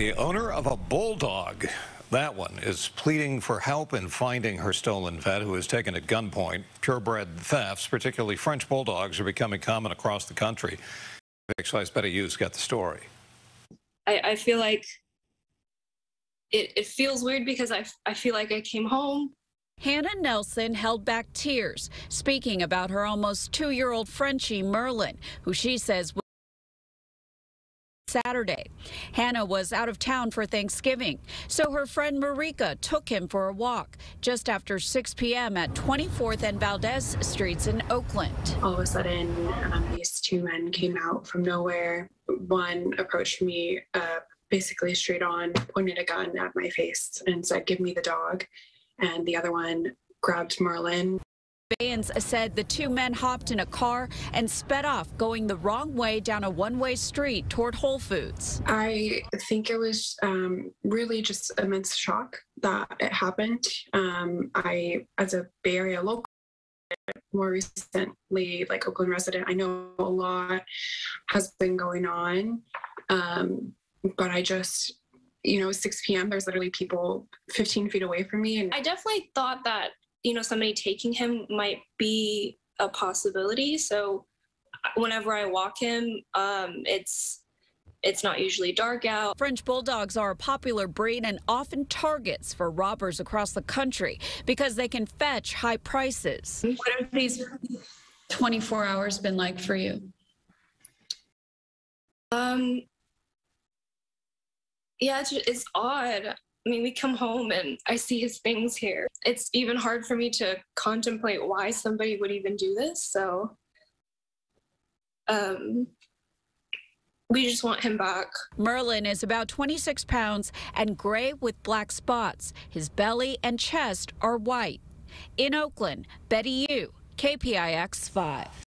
The owner of a bulldog, that one, is pleading for help in finding her stolen vet who was taken at gunpoint. Purebred thefts, particularly French bulldogs, are becoming common across the country. Excited Betty Yu got the story. I, I feel like it, it feels weird because I, I feel like I came home Hannah Nelson held back tears, speaking about her almost two year old Frenchie Merlyn, who she says was Saturday. Hannah was out of town for Thanksgiving, so her friend Marika took him for a walk just after 6 p.m. at 24th and Valdez Streets in Oakland. All of a sudden, um, these two men came out from nowhere. One approached me, uh, basically straight on, pointed a gun at my face, and said, Give me the dog and the other one grabbed Merlyn. Bayans said the two men hopped in a car and sped off, going the wrong way down a one way street toward Whole Foods. I think it was um, really just immense shock that it happened. Um, I, as a Bay Area local, more recently, like Oakland resident, I know a lot has been going on. Um, but I just you know, 6 p.m., there's literally people 15 feet away from me. And I definitely thought that, you know, somebody taking him might be a possibility. So whenever I walk him, um, it's it's not usually dark out. French bulldogs are a popular breed and often targets for robbers across the country because they can fetch high prices. What have these 24 hours been like for you? Um, yeah, it's, it's odd. I mean, we come home and I see his things here. It's even hard for me to contemplate why somebody would even do this. So, um, we just want him back. Merlyn is about 26 pounds and gray with black spots. His belly and chest are white. In Oakland, Betty Yu, KPIX 5.